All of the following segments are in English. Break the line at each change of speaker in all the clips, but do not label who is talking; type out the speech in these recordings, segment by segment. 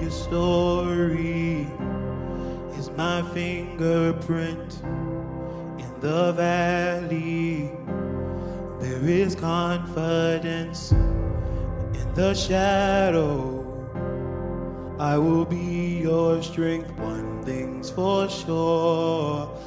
Your story is my fingerprint in the valley. There is confidence in the shadow. I will be your strength, one thing's for sure.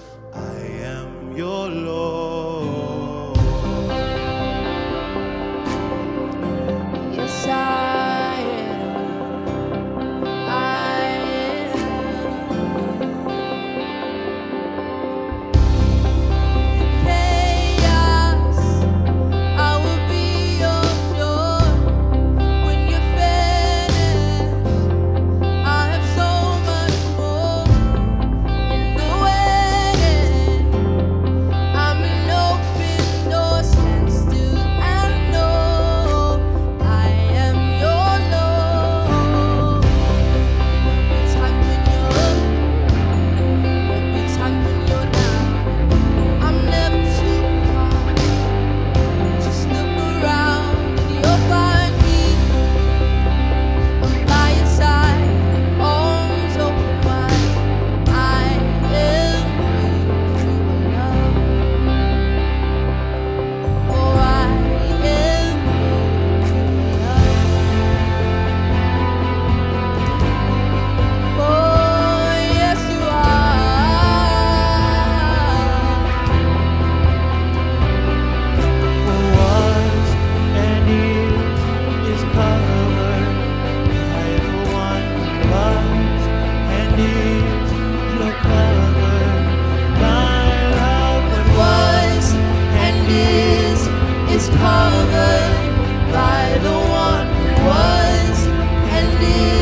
covered by the one who was and is.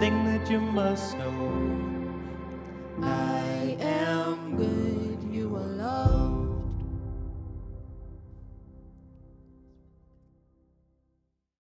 thing that you must know.